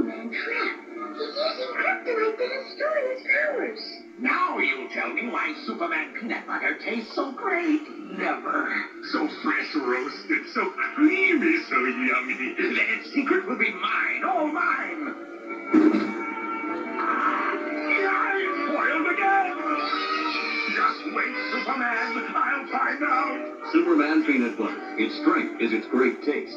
Superman trapped. He's using kryptonite to destroy his powers. Now you'll tell me why Superman peanut butter tastes so great. Never. So fresh roasted, so creamy, so yummy. Then its secret will be mine, all mine. I foiled again. Just wait, Superman. I'll find out. Superman peanut butter. Its strength is its great taste.